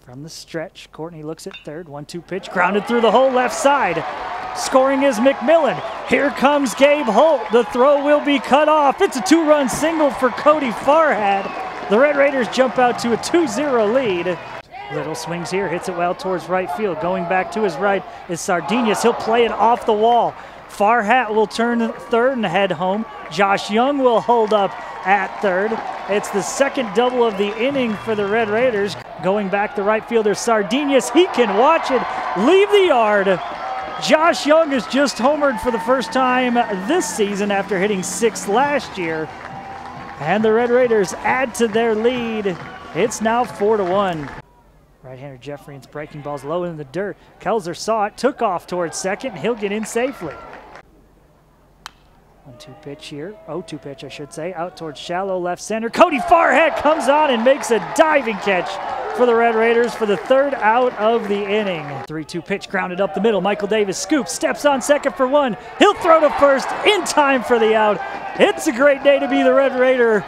From the stretch, Courtney looks at third. One two pitch, grounded through the whole left side. Scoring is McMillan. Here comes Gabe Holt. The throw will be cut off. It's a two run single for Cody Farhat. The Red Raiders jump out to a 2 0 lead. Little swings here, hits it well towards right field. Going back to his right is Sardinius. He'll play it off the wall. Farhat will turn third and head home. Josh Jung will hold up at third. It's the second double of the inning for the Red Raiders. Going back the right fielder, Sardinius. He can watch it leave the yard. Josh Jung has just homered for the first time this season after hitting six last year. And the Red Raiders add to their lead. It's now 4 to 1. Right-hander Jeffrian's breaking balls low in the dirt. Kelzer saw it, took off towards second, he'll get in safely. One-two pitch here, oh-two pitch I should say, out towards shallow left center. Cody Farhat comes on and makes a diving catch for the Red Raiders for the third out of the inning. 3-2 pitch grounded up the middle. Michael Davis scoops, steps on second for one. He'll throw to first in time for the out. It's a great day to be the Red Raider.